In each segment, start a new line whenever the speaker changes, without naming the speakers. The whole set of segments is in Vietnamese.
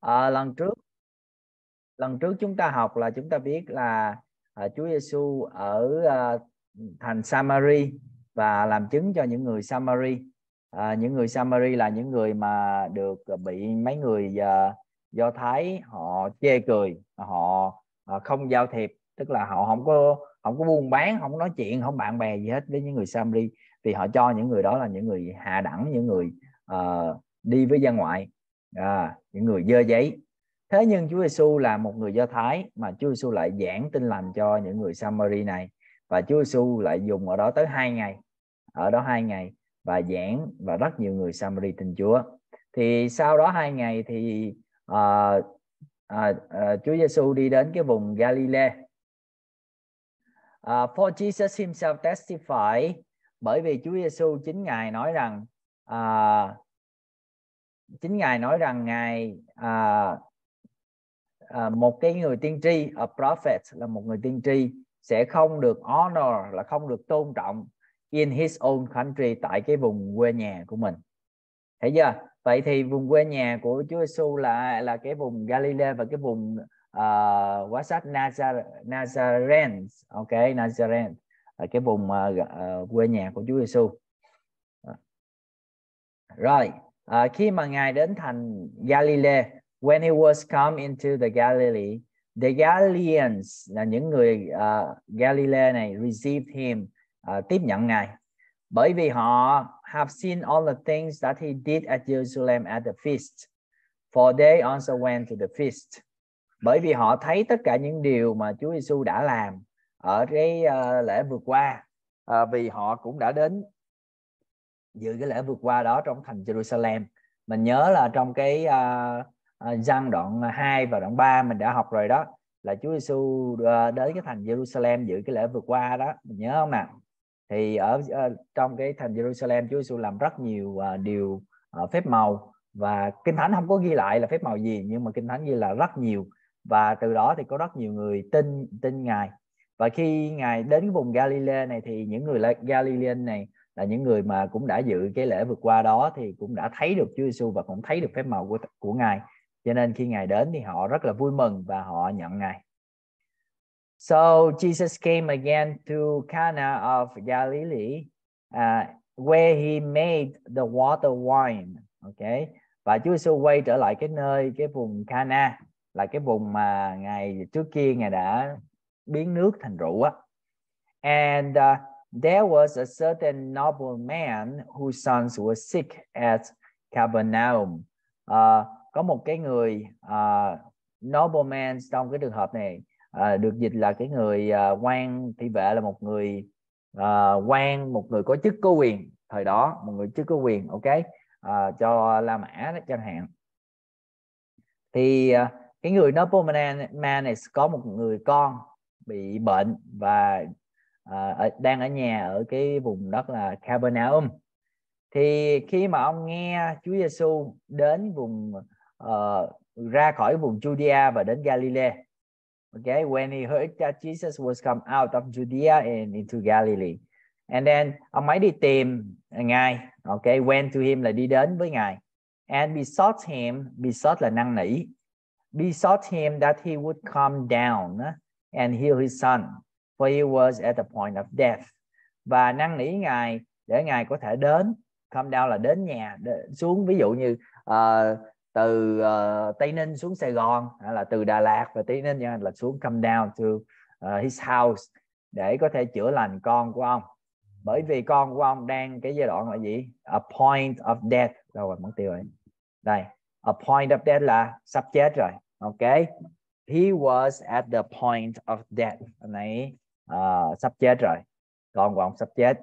à, lần trước lần trước chúng ta học là chúng ta biết là à, Chúa Giêsu ở à, thành Samari và làm chứng cho những người Samari. À, những người Samari là những người mà được bị mấy người à, Do Thái họ chê cười họ uh, không giao thiệp. Tức là họ không có không có buôn bán không nói chuyện không bạn bè gì hết với những người Samari. Thì họ cho những người đó là những người hạ đẳng những người uh, đi với dân ngoại à, những người dơ giấy. Thế nhưng Chúa Giêsu là một người Do Thái mà Chúa Giêsu lại giảng tin lành cho những người Samari này. Và Chúa Giêsu lại dùng ở đó tới hai ngày ở đó hai ngày và giảng và rất nhiều người Samari tin Chúa. Thì sau đó hai ngày thì uh, uh, uh, Chúa Giêsu đi đến cái vùng Galilee. Uh, for Jesus himself testify bởi vì Chúa Giêsu chính ngài nói rằng uh, chính ngài nói rằng ngài uh, uh, một cái người tiên tri a prophet là một người tiên tri sẽ không được honor là không được tôn trọng in his own country tại cái vùng quê nhà của mình. Thấy chưa? Vậy thì vùng quê nhà của Chúa Giêsu là là cái vùng Galilee và cái vùng uh, quá sát Nazareth, Nazareth ok Nazareth là cái vùng uh, uh, quê nhà của Chúa Giêsu rồi uh, khi mà ngài đến thành Galilee when he was come into the Galilee the Galileans là những người uh, Galilee này received him uh, tiếp nhận ngài. Bởi vì họ have seen all the things that he did at Jerusalem at the feast for they also went to the feast. Bởi vì họ thấy tất cả những điều mà Chúa Giêsu đã làm ở cái uh, lễ vừa qua uh, vì họ cũng đã đến dự cái lễ vượt qua đó trong thành Jerusalem. Mình nhớ là trong cái à, à, uh, gian đoạn 2 và đoạn 3 mình đã học rồi đó là Chúa Giêsu uh, à, đến cái thành Jerusalem dự cái lễ vượt qua đó. Mình nhớ không nào thì ở uh, trong cái thành Jerusalem Chúa Giêsu làm rất nhiều uh, điều uh, phép màu. Và kinh thánh không có ghi lại là phép màu gì nhưng mà kinh thánh ghi là rất nhiều. Và từ đó thì có rất nhiều người tin tin ngài. Và khi ngài đến cái vùng Galilee này thì những người Galilean này là những người mà cũng đã dự cái lễ vượt qua đó thì cũng đã thấy được Chúa Giêsu và cũng thấy được phép màu của của ngài cho nên khi ngài đến thì họ rất là vui mừng và họ nhận ngài So Jesus came again to Cana of Galilee, uh, where he made the water wine. Okay, và Chúa Giêsu quay trở lại cái nơi cái vùng Cana là cái vùng mà ngày trước kia ngài đã biến nước thành rượu á. And uh, there was a certain nobleman whose sons were sick at Capernaum. Uh, có một cái người uh, nobleman trong cái trường hợp này uh, được dịch là cái người uh, quan thị vệ là một người uh, quan một người có chức có quyền thời đó một người chức có quyền ok uh, cho La Mã đó chẳng hạn thì uh, cái người Nobleman có một người con bị bệnh và à, ở, đang ở nhà ở cái vùng đất là Capernaum thì khi mà ông nghe Chúa Giêsu đến vùng uh, ra khỏi vùng Judea và đến Galilee okay when he heard that Jesus was come out of Judea and into Galilee. And then ông ấy đi tìm ngài okay went to him là đi đến với ngài. And besought him besought là năn nỉ besought him that he would come down uh, and heal his son for he was at the point of death. Và năn nỉ ngài để ngài có thể đến come down là đến nhà xuống. Ví dụ như uh, từ uh, Tây Ninh xuống Sài Gòn hay là từ Đà Lạt và Tây Ninh là xuống come down to uh, his house để có thể chữa lành con của ông. Bởi vì con của ông đang cái giai đoạn là gì? A point of death. Đâu rồi mất tiêu rồi. Đây a point of death là sắp chết rồi. Ok. He was at the point of death. Này à, sắp chết rồi con của ông sắp chết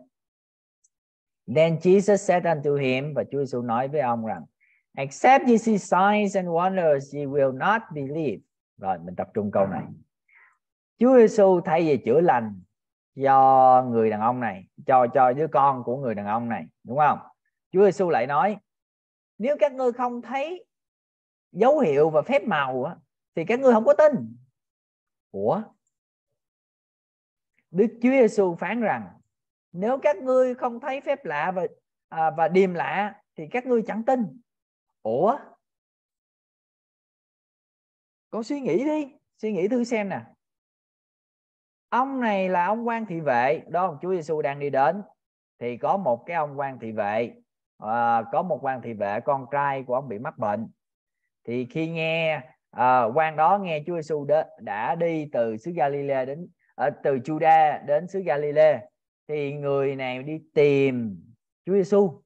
then Jesus said unto him và Chúa Giêsu nói với ông rằng Except you see signs and wonders, you will not believe. Rồi mình tập trung câu này. Chúa Giêsu thay vì chữa lành cho người đàn ông này, cho cho đứa con của người đàn ông này, đúng không? Chúa Giêsu lại nói: Nếu các ngươi không thấy dấu hiệu và phép màu thì các ngươi không có tin. Ủa? Đức Chúa Giêsu phán rằng nếu các ngươi không thấy phép lạ và à, và điềm lạ thì các ngươi chẳng tin. Ủa? Con suy nghĩ đi suy nghĩ thử xem nè. Ông này là ông quan thị vệ đó Chúa Giêsu đang đi đến thì có một cái ông quan thị vệ à, có một quan thị vệ con trai của ông bị mắc bệnh. Thì khi nghe à, quan đó nghe Chúa Giêsu đã, đã đi từ xứ Galilee đến ở, từ Juda đến xứ Galilee, thì người này đi tìm Chúa Giêsu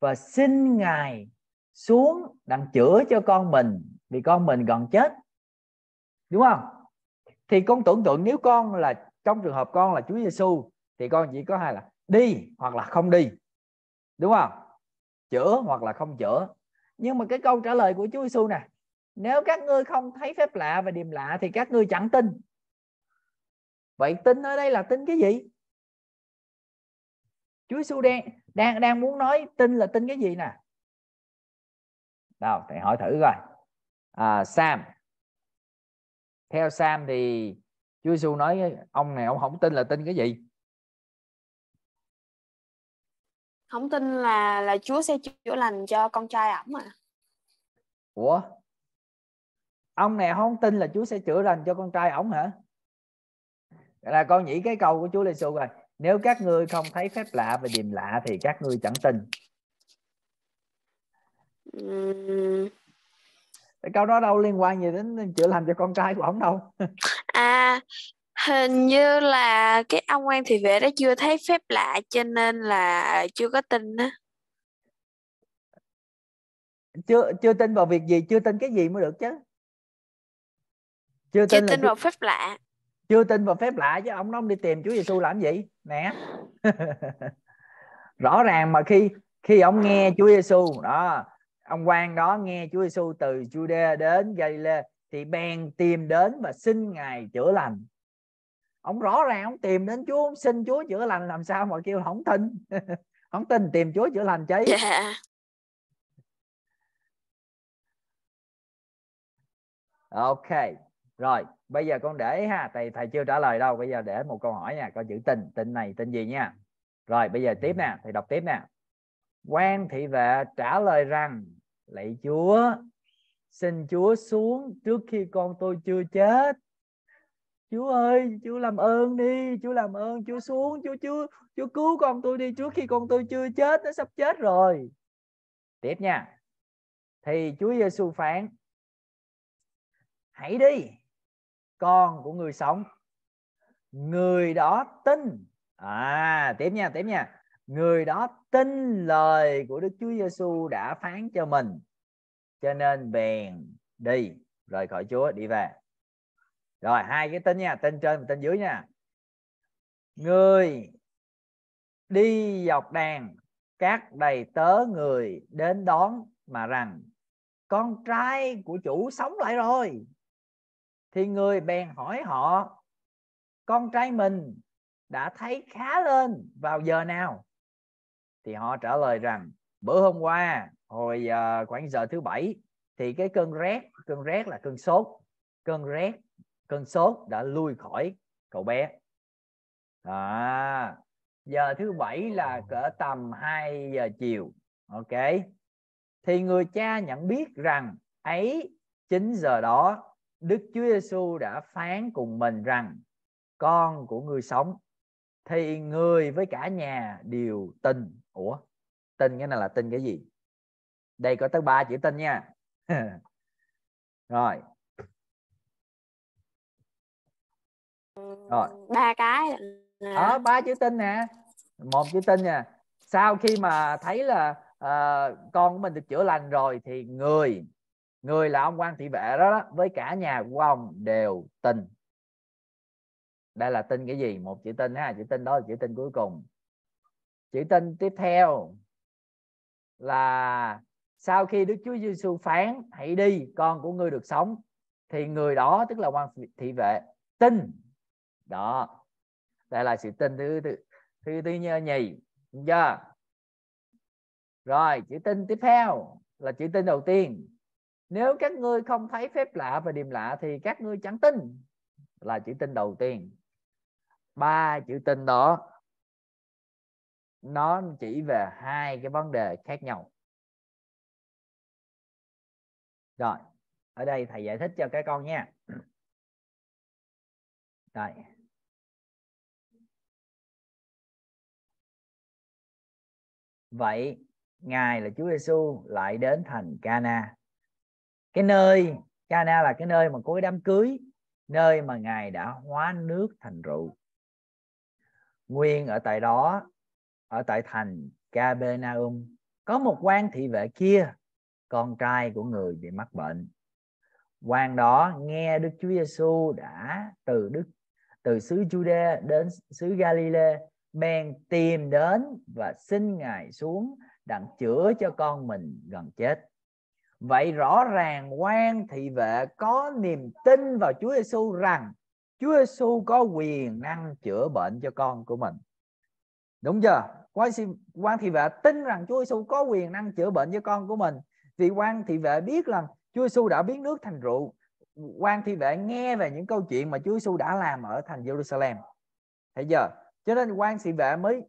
và xin ngài xuống đặng chữa cho con mình, vì con mình gần chết. Đúng không? Thì con tưởng tượng nếu con là, trong trường hợp con là Chúa Giêsu thì con chỉ có hai là đi hoặc là không đi. Đúng không? Chữa hoặc là không chữa. Nhưng mà cái câu trả lời của Chúa Giêsu nè, nếu các ngươi không thấy phép lạ và điềm lạ, thì các ngươi chẳng tin vậy tin ở đây là tin cái gì? Chúa Giêsu đang đang đang muốn nói tin là tin cái gì nè? Đâu thầy hỏi thử rồi à, Sam. Theo Sam thì Chúa Giêsu nói ông này ông không tin là tin cái gì?
Không tin là là Chúa sẽ chữa lành cho con trai ổng à
ủa? Ông này không tin là Chúa sẽ chữa lành cho con trai ổng hả là con nghĩ cái câu của Chúa Giêsu rồi. Nếu các ngươi không thấy phép lạ và điềm lạ thì các ngươi chẳng tin. Cái câu đó đâu liên quan gì đến chữa lành cho con trai của ổng đâu.
À hình như là cái ông quan thị vệ đó chưa thấy phép lạ cho nên là chưa có tin á.
Chưa chưa tin vào việc gì chưa tin cái gì mới được chứ. Chưa
chưa
tin là
tin
chưa,
vào phép lạ
chưa tin vào phép lạ chứ ông nó không đi tìm Chúa Giêsu làm gì? Nè. Rõ ràng mà khi khi ông nghe Chúa Giêsu đó ông quan đó nghe Chúa Giêsu từ Jude đến Galilee thì bèn tìm đến và xin ngài chữa lành. Ông rõ ràng ông tìm đến Chúa ông xin Chúa chữa lành làm sao mà kêu không tin? Không tin tìm Chúa chữa lành chứ
dạ.
Ok rồi bây giờ con để ha. Thầy thầy chưa trả lời đâu. Bây giờ để một câu hỏi nha. Coi chữ tin tin này tin gì nha? Rồi bây giờ tiếp nè. Thầy đọc tiếp nè. Quan thị vệ trả lời rằng lạy chúa xin chúa xuống trước khi con tôi chưa chết. Chúa ơi chúa làm ơn đi. Chúa làm ơn. Chúa xuống. Chúa chúa chúa cứu con tôi đi trước khi con tôi chưa chết. Nó sắp chết rồi. Tiếp nha. Thì chúa giêsu phán hãy đi con của người sống. Người đó tin. À tiếp nha tiếp nha. Người đó tin lời của Đức Chúa Giêsu đã phán cho mình. Cho nên bèn đi, rời khỏi Chúa, đi về. Rồi, hai cái tin nha, tin trên và tin dưới nha. Người đi dọc đàn, các đầy tớ người đến đón mà rằng, con trai của chủ sống lại rồi thì người bèn hỏi họ con trai mình đã thấy khá lên vào giờ nào? Thì họ trả lời rằng bữa hôm qua hồi giờ khoảng giờ thứ bảy thì cái cơn rét cơn rét là cơn sốt cơn rét cơn sốt đã lui khỏi cậu bé. À, giờ thứ bảy là cỡ tầm 2 giờ chiều ok? Thì người cha nhận biết rằng ấy 9 giờ đó Đức Chúa Giêsu đã phán cùng mình rằng con của người sống thì người với cả nhà đều tin. Ủa, tin cái này là tin cái gì? Đây có tới ba chữ tin nha. Rồi. Rồi.
ba cái
Ở ba chữ tin nè. Một chữ tin nha. Sau khi mà thấy là uh, con của mình được chữa lành rồi thì người người là ông quan thị vệ đó, đó với cả nhà của ông đều tin. Đây là tin cái gì? Một chữ tin ha chữ tin đó là chữ tin cuối cùng. Chữ tin tiếp theo là sau khi Đức Chúa Giêsu phán hãy đi con của ngươi được sống thì người đó tức là quan thị vệ tin. Đó. Đây là sự tin thứ thứ thứ, thứ nhì. Chưa? Rồi chữ tin tiếp theo là chữ tin đầu tiên nếu các ngươi không thấy phép lạ và điềm lạ thì các ngươi chẳng tin. Là chữ tin đầu tiên. Ba chữ tin đó, nó chỉ về hai cái vấn đề khác nhau. Rồi, ở đây thầy giải thích cho các con nha. Rồi. Vậy, ngài là Chúa Giêsu lại đến thành Cana cái nơi Cana là cái nơi mà có cái đám cưới, nơi mà ngài đã hóa nước thành rượu. Nguyên ở tại đó, ở tại thành Capernaum, có một quan thị vệ kia, con trai của người bị mắc bệnh. Quan đó nghe Đức Chúa Giêsu đã từ Đức, từ xứ Jude đến xứ Galilee, bèn tìm đến và xin ngài xuống đặng chữa cho con mình gần chết vậy rõ ràng quan thị vệ có niềm tin vào Chúa Giêsu rằng Chúa Giêsu có quyền năng chữa bệnh cho con của mình. Đúng chưa? Quan quan thị vệ tin rằng Chúa Giêsu có quyền năng chữa bệnh cho con của mình vì quan thị vệ biết rằng Chúa Giêsu đã biến nước thành rượu. Quan thị vệ nghe về những câu chuyện mà Chúa Giêsu đã làm ở thành Jerusalem thấy giờ cho nên quan thị vệ mới,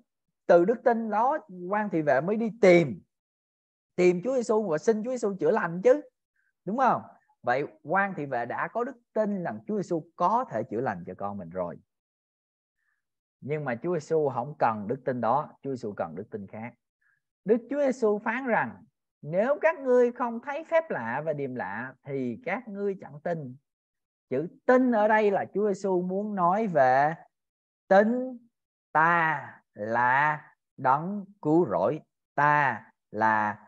từ đức tin đó, quan thị vệ mới đi tìm tìm Chúa Giêsu và xin Chúa Giêsu chữa lành chứ. Đúng không? Vậy quan thị vệ đã có đức tin rằng Chúa Giêsu có thể chữa lành cho con mình rồi. Nhưng mà Chúa Giêsu không cần đức tin đó, Chúa Giêsu cần đức tin khác. Đức Chúa Giêsu phán rằng, nếu các ngươi không thấy phép lạ và điềm lạ, thì các ngươi chẳng tin. Chữ tin ở đây là Chúa Giêsu muốn nói về, tin ta là đấng cứu rỗi, ta là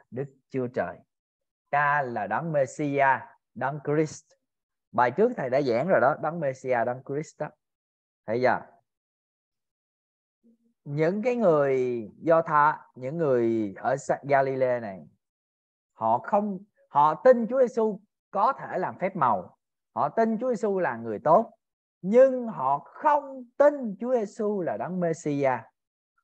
chưa Chúa Trời. Ca là đấng Messia đấng Christ. Bài trước thầy đã giảng rồi đó, đấng Messia đấng Christ đó. Thấy giờ những cái người do tha, những người ở Galilee này, họ không, họ tin Chúa Giêsu có thể làm phép màu. Họ tin Chúa Giêsu là người tốt, nhưng họ không tin Chúa Giêsu là đấng Messia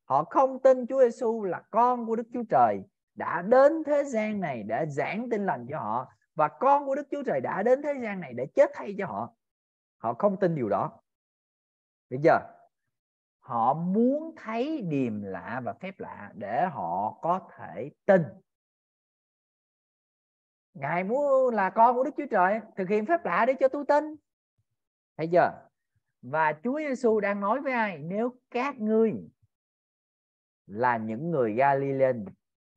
họ không tin Chúa Giêsu là con của Đức Chúa Trời đã đến thế gian này để giảng tin lành cho họ, và con của Đức Chúa Trời đã đến thế gian này để chết thay cho họ. Họ không tin điều đó. Bây giờ họ muốn thấy điềm lạ và phép lạ để họ có thể tin. Ngài muốn là con của đức chúa trời thực hiện phép lạ để cho tôi tin. Thấy chưa? Và chúa giêsu đang nói với ai? Nếu các ngươi là những người Galilean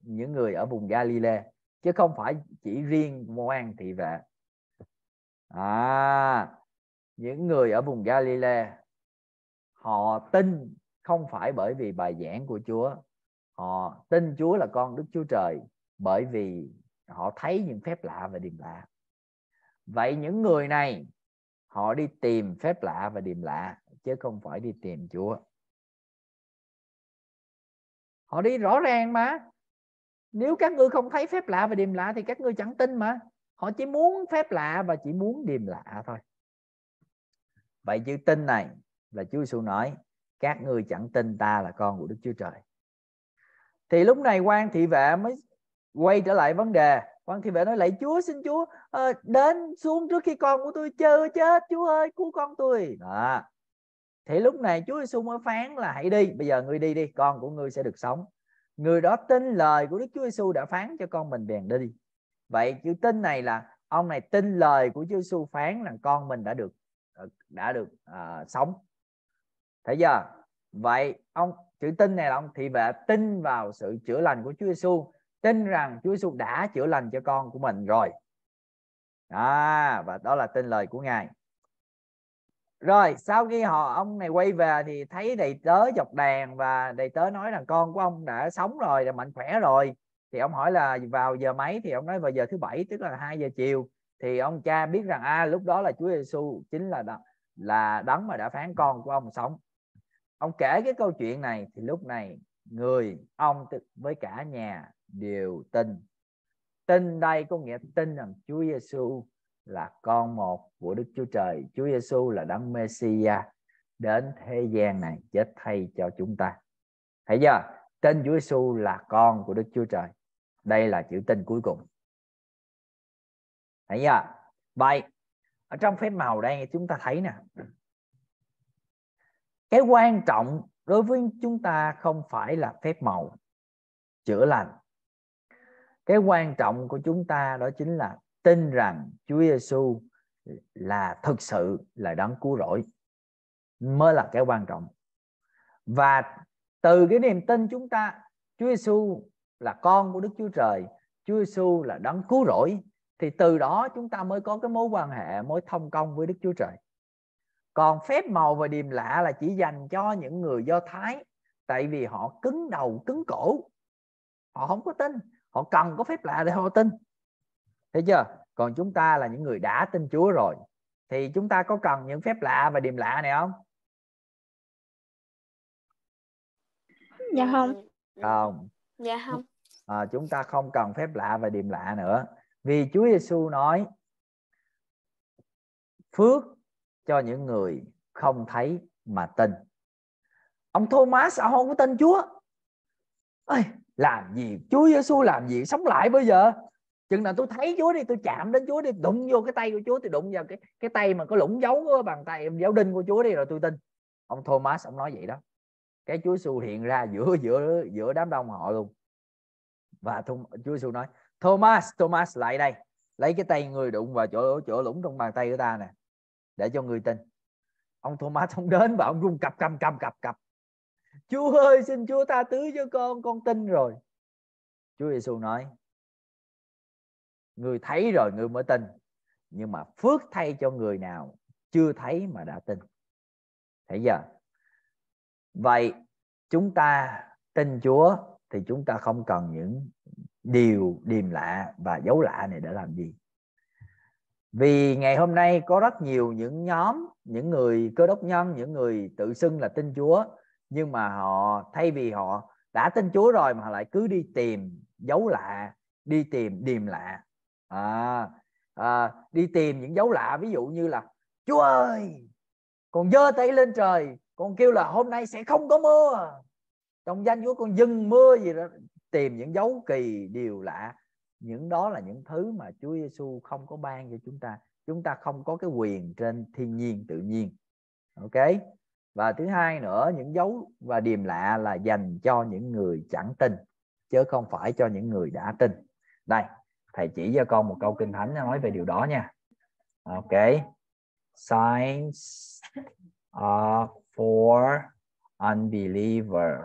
những người ở vùng Galilee, chứ không phải chỉ riêng Moan thị vệ. À những người ở vùng Galilee, họ tin không phải bởi vì bài giảng của Chúa. Họ tin Chúa là con Đức Chúa Trời bởi vì họ thấy những phép lạ và điềm lạ. Vậy những người này, họ đi tìm phép lạ và điềm lạ, chứ không phải đi tìm Chúa. Họ đi rõ ràng mà nếu các ngươi không thấy phép lạ và điềm lạ thì các ngươi chẳng tin mà. Họ chỉ muốn phép lạ và chỉ muốn điềm lạ thôi. Vậy chữ tin này là Chúa Giêsu nói, các ngươi chẳng tin ta là con của Đức Chúa Trời. Thì lúc này quan thị vệ mới quay trở lại vấn đề. Quan thị vệ nói lại Chúa, xin Chúa ờ, đến xuống trước khi con của tôi chưa chết. Chúa ơi, cứu con tôi. Đó. Thì lúc này Chúa Giêsu mới phán là, hãy đi, bây giờ ngươi đi đi, con của ngươi sẽ được sống người đó tin lời của Đức Chúa Giêsu đã phán cho con mình bèn đi. Vậy chữ tin này là ông này tin lời của Chúa Giêsu phán rằng con mình đã được ờ, đã được uh, sống. Thấy chưa? Vậy ông chữ tin này là ông thị vệ tin vào sự chữa lành của Chúa Giêsu tin rằng Chúa Giêsu đã chữa lành cho con của mình rồi. À và đó là tin lời của ngài rồi sau khi họ ông này quay về thì thấy đầy tớ dọc đàn và đầy tớ nói rằng con của ông đã sống rồi là mạnh khỏe rồi. Thì ông hỏi là vào giờ mấy? Thì ông nói vào giờ thứ bảy tức là 2 giờ chiều. Thì ông cha biết rằng à lúc đó là Chúa Giêsu chính là đó, là đấng mà đã phán con của ông sống. Ông kể cái câu chuyện này thì lúc này người ông với cả nhà đều tin. Tin đây có nghĩa tin rằng Chúa Giêsu là con một của Đức Chúa Trời, Chúa Giêsu là đấng Messia đến thế gian này chết thay cho chúng ta. Thấy chưa? Tên Chúa Giêsu là con của Đức Chúa Trời. Đây là chữ tin cuối cùng. Thấy chưa? Vậy, ở trong phép màu đây chúng ta thấy nè. Cái quan trọng đối với chúng ta không phải là phép màu, chữa lành. Cái quan trọng của chúng ta đó chính là tin rằng Chúa Giêsu là thực sự là đấng cứu rỗi, mới là cái quan trọng. Và từ cái niềm tin chúng ta, Chúa Giêsu là con của Đức Chúa Trời, Chúa Giêsu là đấng cứu rỗi, thì từ đó chúng ta mới có cái mối quan hệ, mối thông công với Đức Chúa Trời. Còn phép màu và điềm lạ là chỉ dành cho những người Do Thái, tại vì họ cứng đầu, cứng cổ. Họ không có tin, họ cần có phép lạ để họ tin thấy chưa? Còn chúng ta là những người đã tin Chúa rồi. Thì chúng ta có cần những phép lạ và điềm lạ này không?
Dạ không.
Không.
Dạ không.
À, chúng ta không cần phép lạ và điềm lạ nữa. Vì Chúa Giêsu nói phước cho những người không thấy mà tin. Ông Thomas ông không có tin Chúa. Ơi làm gì? Chúa Giêsu làm gì? Sống lại bây giờ chừng nào tôi thấy Chúa đi, tôi chạm đến Chúa đi, đụng vô cái tay của Chúa thì đụng vào cái cái tay mà có lũng dấu của bàn tay dấu đinh của Chúa đi rồi tôi tin. Ông Thomas, ông nói vậy đó. Cái Chúa Giêsu hiện ra giữa giữa giữa đám đông họ luôn. Và Chúa Giêsu nói, Thomas Thomas lại đây, lấy cái tay người đụng vào chỗ chỗ lũng trong bàn tay của ta nè, để cho người tin. Ông Thomas không đến và ông run cặp cầm cầm cặp cặp Chúa ơi, xin Chúa tha thứ cho con con tin rồi. Chúa Giêsu nói người thấy rồi người mới tin. Nhưng mà phước thay cho người nào chưa thấy mà đã tin. Thấy giờ vậy chúng ta tin Chúa thì chúng ta không cần những điều điềm lạ và dấu lạ này để làm gì. Vì ngày hôm nay có rất nhiều những nhóm, những người cơ đốc nhân những người tự xưng là tin Chúa, nhưng mà họ, thay vì họ đã tin Chúa rồi mà họ lại cứ đi tìm dấu lạ, đi tìm điềm lạ à, à, đi tìm những dấu lạ ví dụ như là Chúa ơi con giơ tay lên trời con kêu là hôm nay sẽ không có mưa. Trong danh Chúa con dừng mưa gì đó tìm những dấu kỳ điều lạ. Những đó là những thứ mà Chúa Giêsu không có ban cho chúng ta. Chúng ta không có cái quyền trên thiên nhiên tự nhiên. Ok? Và thứ hai nữa những dấu và điềm lạ là dành cho những người chẳng tin chứ không phải cho những người đã tin. Đây thầy chỉ cho con một câu kinh thánh nói về điều đó nha. Ok. Signs are for unbeliever.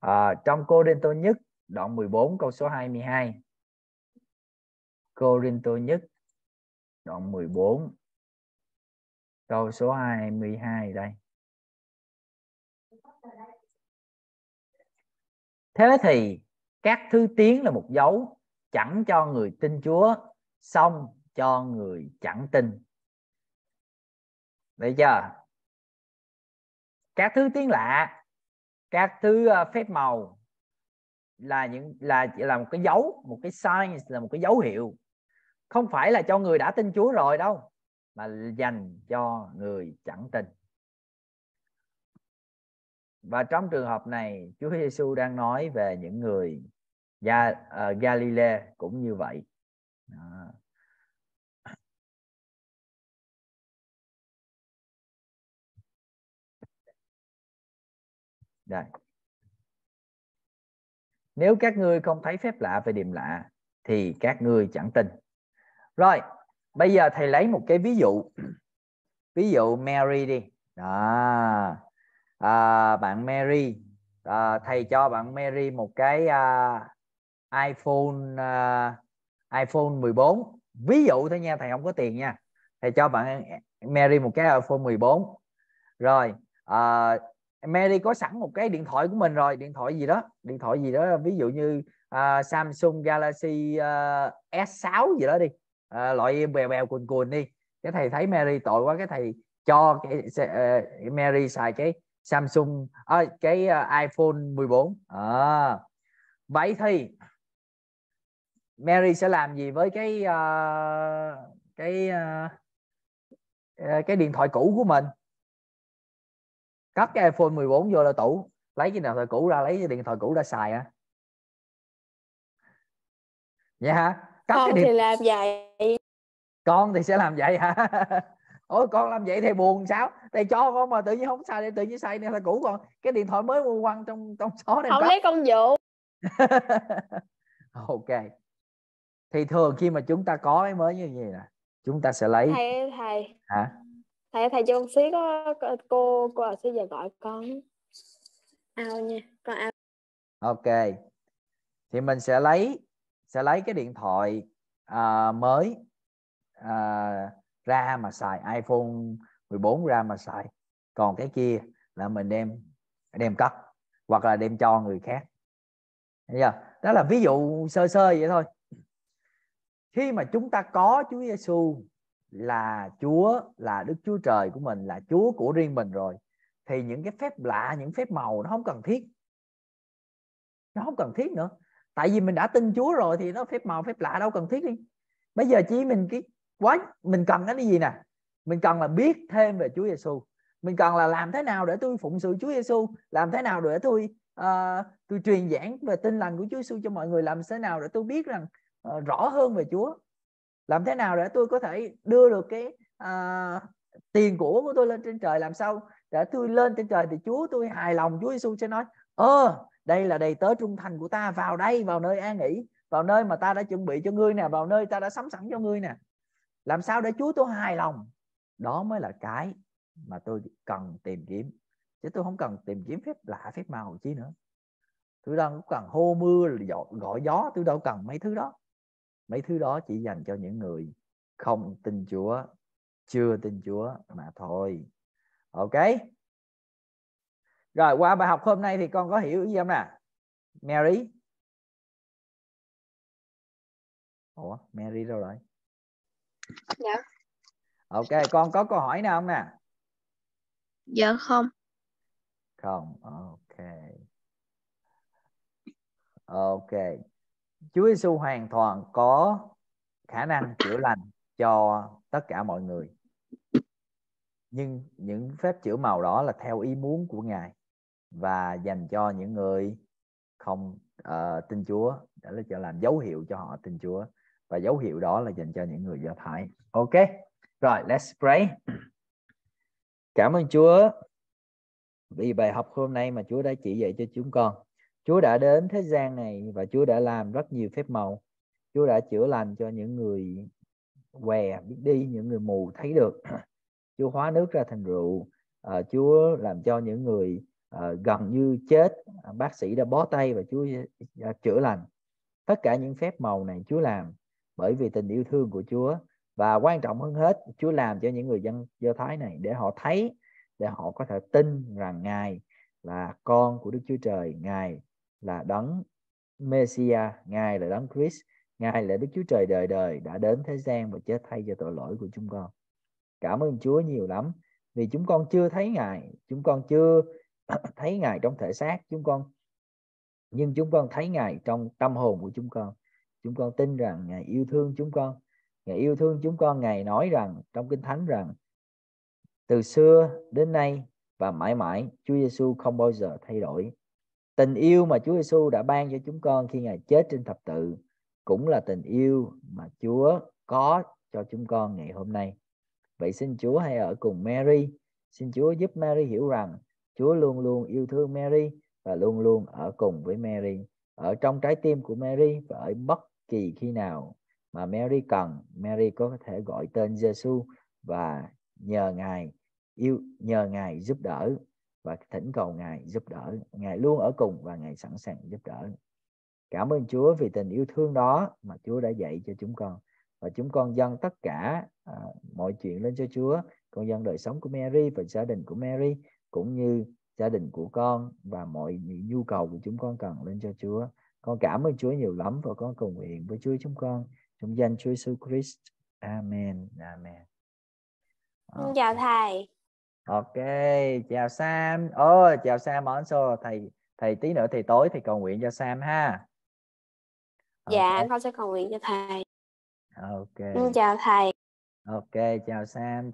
À, trong cô Đinh Tô nhất đoạn 14 câu số 22 cô Đinh Tô nhất đoạn 14 câu số 22 đây. Thế thì các thứ tiếng là một dấu chẳng cho người tin Chúa, xong cho người chẳng tin. Đấy chưa? Các thứ tiếng lạ, các thứ ờ, phép màu là những, là là một cái dấu, một cái sign, là một cái dấu hiệu. Không phải là cho người đã tin Chúa rồi đâu, mà dành cho người chẳng tin. Và trong trường hợp này, Chúa Giêsu đang nói về những người Ga, ờ, uh, Galilee cũng như vậy Đó. Đây. Nếu các ngươi không thấy phép lạ về điềm lạ thì các ngươi chẳng tin. Rồi, bây giờ thầy lấy một cái ví dụ. Ví dụ Mary đi. Đó. À, bạn Mary à, thầy cho bạn Mary một cái à, iPhone uh, iPhone 14 ví dụ thôi nha thầy không có tiền nha. Thầy cho bạn Mary một cái iPhone 14 rồi uh, Mary có sẵn một cái điện thoại của mình rồi. Điện thoại gì đó điện thoại gì đó ví dụ như uh, Samsung Galaxy uh, S6 gì đó đi. Uh, loại bèo bèo cuồn cuồn đi. Cái thầy thấy Mary tội quá cái thầy cho cái uh, Mary xài cái Samsung à, cái uh, iPhone 14 à, vậy thì Mary sẽ làm gì với cái uh, cái uh, cái điện thoại cũ của mình? Cất cái iPhone 14 vô là tủ. Lấy cái điện thoại cũ ra lấy cái điện thoại cũ ra xài á. Vậy hả?
Cất con điện... thì làm vậy.
Con thì sẽ làm vậy hả? Ôi con làm vậy thì buồn sao? Thầy cho con mà tự nhiên không xài thì tự nhiên xài điện thoại cũ còn. Cái điện thoại mới mua quăng trong trong số này
không lấy công vụ
ok thì thường khi mà chúng ta có cái mới như vậy nè chúng ta sẽ lấy
thầy thầy.
Hả?
Thầy thầy cho con xí có, cô cô ở xí giờ gọi con. Ao nha con ao.
Ok. Thì mình sẽ lấy sẽ lấy cái điện thoại à, mới à, ra mà xài iPhone 14 ra mà xài. Còn cái kia là mình đem đem cất hoặc là đem cho người khác. Thấy chưa? đó là ví dụ sơ sơ vậy thôi khi mà chúng ta có Chúa Giêsu là Chúa là Đức Chúa Trời của mình là Chúa của riêng mình rồi thì những cái phép lạ những phép màu nó không cần thiết. Nó không cần thiết nữa. Tại vì mình đã tin Chúa rồi thì nó phép màu phép lạ đâu cần thiết đi. Bây giờ chỉ mình cái quá mình cần cái gì nè? Mình cần là biết thêm về Chúa Giêsu mình cần là làm thế nào để tôi phụng sự Chúa Giêsu làm thế nào để tôi uh, tôi truyền giảng về tin lành của Chúa Giêsu cho mọi người? Làm thế nào để tôi biết rằng uh, rõ hơn về Chúa. Làm thế nào để tôi có thể đưa được cái uh, tiền của của tôi lên trên trời? Làm sao để tôi lên trên trời thì Chúa tôi hài lòng? Chúa Giêsu sẽ nói ơ đây là đầy tớ trung thành của ta. Vào đây vào nơi an nghỉ vào nơi mà ta đã chuẩn bị cho ngươi nè vào nơi ta đã sắm sẵn cho ngươi nè. Làm sao để Chúa tôi hài lòng? Đó mới là cái mà tôi cần tìm kiếm. Chứ tôi không cần tìm kiếm phép lạ phép màu chi nữa. Tôi đâu cần hô mưa gọi gió tôi đâu cần mấy thứ đó mấy thứ đó chỉ dành cho những người không tin Chúa chưa tin Chúa mà thôi. Ok. Rồi qua bài học hôm nay thì con có hiểu gì không nè. Mary. Ủa Mary đâu rồi?
Dạ.
Ok con có câu hỏi nào không nè?
Dạ không.
Không ok. Ok Chúa Giêsu hoàn toàn có khả năng chữa lành cho tất cả mọi người nhưng những phép chữa màu đó là theo ý muốn của ngài và dành cho những người không uh, tin Chúa để là cho làm dấu hiệu cho họ tin Chúa và dấu hiệu đó là dành cho những người Do Thái. Ok, rồi let's pray. Cảm ơn Chúa vì bài học hôm nay mà Chúa đã chỉ dạy cho chúng con. Chúa đã đến thế gian này và Chúa đã làm rất nhiều phép màu. Chúa đã chữa lành cho những người què biết đi, những người mù thấy được. Chúa hóa nước ra thành rượu. À, Chúa làm cho những người à, gần như chết, à, bác sĩ đã bó tay và Chúa à, chữa lành. Tất cả những phép màu này Chúa làm bởi vì tình yêu thương của Chúa và quan trọng hơn hết Chúa làm cho những người dân Do Thái này để họ thấy để họ có thể tin rằng Ngài là con của Đức Chúa Trời, Ngài là đấng Messiah, Ngài là đấng Christ, Ngài là Đức Chúa Trời đời đời đã đến thế gian và chết thay cho tội lỗi của chúng con. Cảm ơn Chúa nhiều lắm vì chúng con chưa thấy Ngài, chúng con chưa thấy Ngài trong thể xác chúng con nhưng chúng con thấy Ngài trong tâm hồn của chúng con. Chúng con tin rằng Ngài yêu thương chúng con. Ngài yêu thương chúng con, Ngài nói rằng trong Kinh Thánh rằng từ xưa đến nay và mãi mãi Chúa Giêsu không bao giờ thay đổi. Tình yêu mà Chúa Giêsu đã ban cho chúng con khi Ngài chết trên thập tự cũng là tình yêu mà Chúa có cho chúng con ngày hôm nay. Vậy xin Chúa hãy ở cùng Mary. Xin Chúa giúp Mary hiểu rằng Chúa luôn luôn yêu thương Mary và luôn luôn ở cùng với Mary. Ở trong trái tim của Mary và ở bất kỳ khi nào mà Mary cần, Mary có thể gọi tên Giêsu và nhờ Ngài yêu nhờ Ngài giúp đỡ và thỉnh cầu Ngài giúp đỡ. Ngài luôn ở cùng và Ngài sẵn sàng giúp đỡ. Cảm ơn Chúa vì tình yêu thương đó mà Chúa đã dạy cho chúng con. Và chúng con dâng tất cả à, mọi chuyện lên cho Chúa. Con dâng đời sống của Mary và gia đình của Mary cũng như gia đình của con và mọi nhu cầu của chúng con cần lên cho Chúa. Con cảm ơn Chúa nhiều lắm và con cầu nguyện với Chúa chúng con trong danh Chúa Jesus Christ. Amen. Amen. À.
Okay. Chào thầy.
Ok, chào Sam. Ồ, oh, chào Sam Monso. Thầy thầy tí nữa thì tối thì cầu nguyện cho Sam ha.
Dạ, okay. con sẽ cầu nguyện cho thầy.
Ok.
Chào thầy.
Ok, chào Sam.